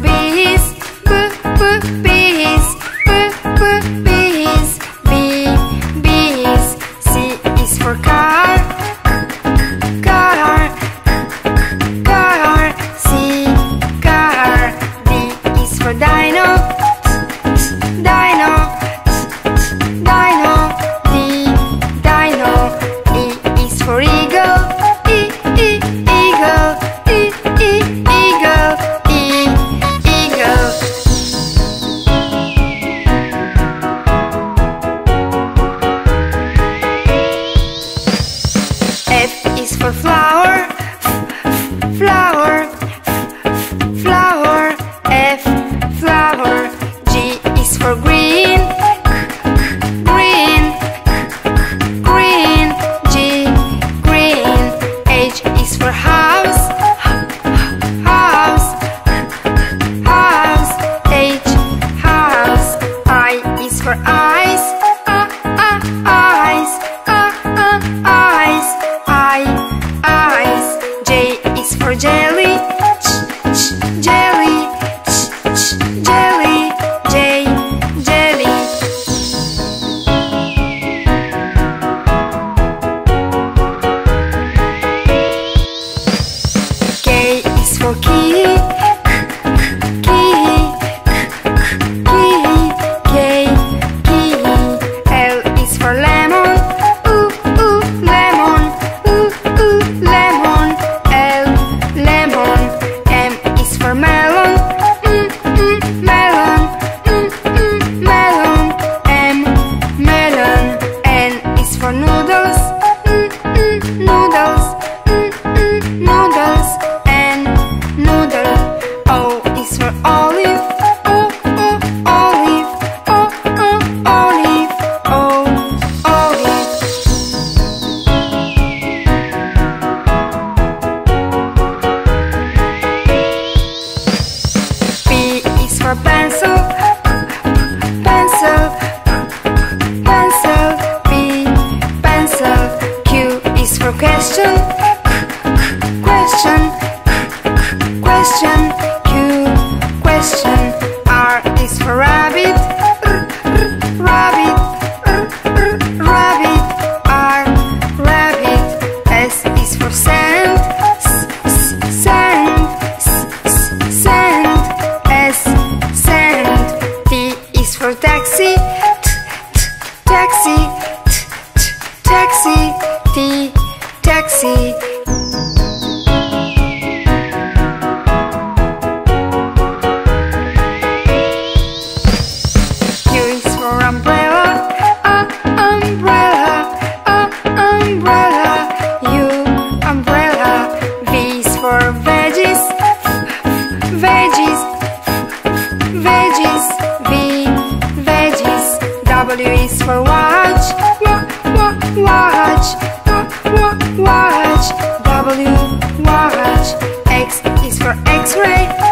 bees, boo boo bees. for jelly. Jelly, jelly, jelly. K is for key. for noodles. Mm -mm, Noodles. Mm Noodles. And noodle. Oh, o is for olive. O, O, olive. O, O, olive. O, olive. P is for pencil. for taxi. For watch, watch, watch, watch, watch, W watch. X is for X-ray.